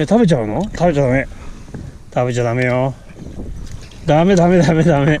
え食べちゃうの？食べちゃダメ。食べちゃダメよ。ダメダメダメダメ。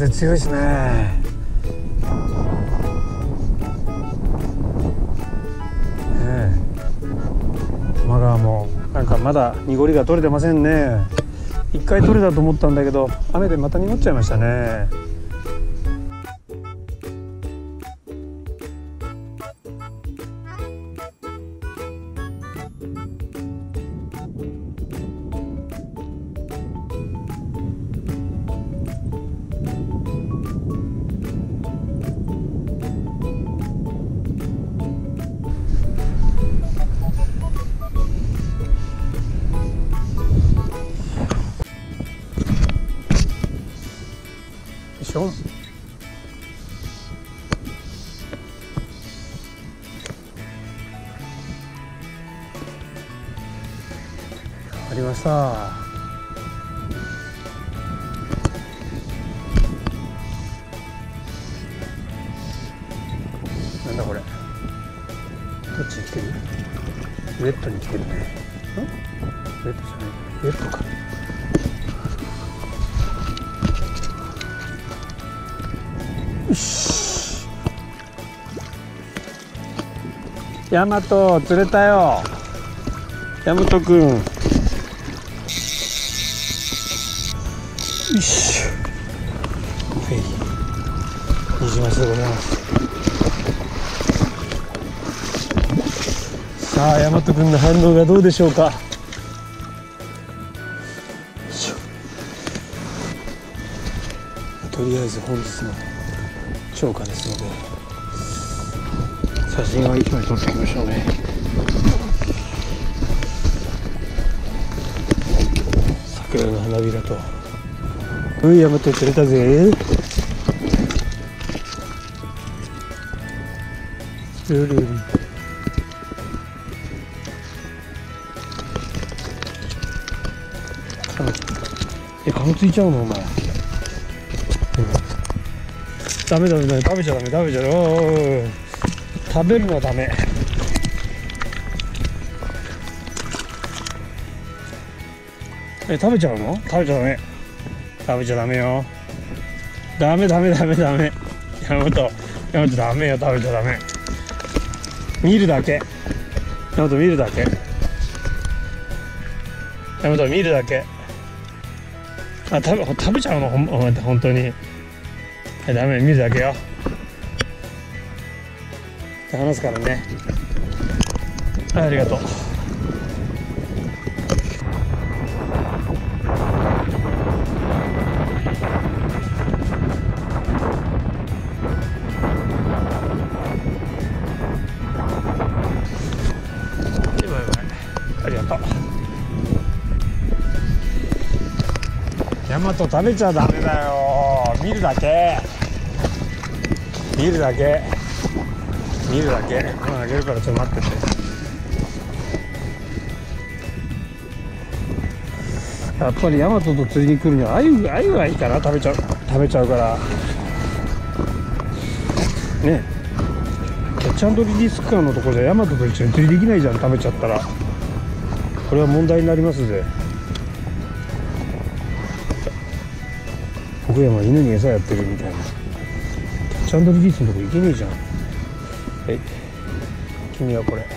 風強いですね。ねえ。多摩川もなんかまだ濁りが取れてませんね。一回取れたと思ったんだけど雨でまた濁っちゃいましたね。しょありました。なんだこれ。どっちに来てる？ウェットに来てるね。ん？ウェットじゃない。ウェットか。ヤマト釣れたよ。ヤマトくん。よしはい。ニジマスでございますさあヤマトくんの反応がどうでしょうか。とりあえず本日の超過ですので。写真を一枚撮っておきましょうね。桜の花びらと。うん山と釣れたぜ。ルルル。え顔ついちゃうのお前、うんダメダメダメ食べちゃダメ食べちゃダメ。食べるのダメ。え食べちゃうの？食べちゃダメ。食べちゃダメよ。ダメダメダメダメ。やめとやめとダメよ。食べちゃダメ。見るだけ。やめと見るだけ。やめと見るだけ。あ食べ食べちゃうの？ほんほん本当に。ダメ。見るだけよ。って話すからね。ありがとう。ありがとう。ヤマト食べちゃダメだよ。見るだけ。見るだけ。見るだけ。うんあげるからちょっと待ってて。やっぱりヤマトと釣りに来るにはアユアユがいいかな食べちゃう食べちゃうから。ね。キャッチャンドリリース区間のところでヤマトと一緒に釣りできないじゃん食べちゃったら。これは問題になりますぜ。奥山犬に餌やってるみたいな。キャッチャンドリリースのとこ行けねえじゃん。はい。君はこれ。は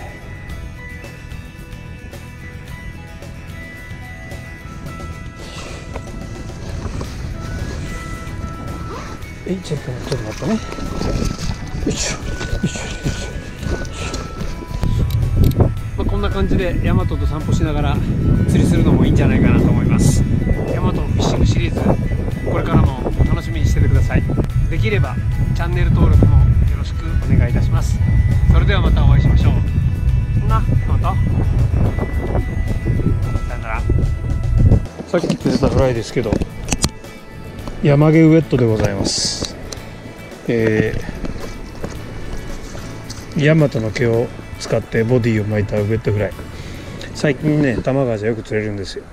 いちょっとちょっと待ってね。よいしょ。よいしょ。よいしょ。まあこんな感じでヤマトと散歩しながら釣りするのもいいんじゃないかなと思います。ヤマトフィッシングシリーズこれからも楽しみにしててください。できればチャンネル登録もしくお願いいたします。それではまたお会いしましょう。なまた？さよなら。さっき釣れたフライですけど山毛ウエットでございます。えー、ヤマトの毛を使ってボディを巻いたウエットフライ。最近ね多摩川じゃよく釣れるんですよ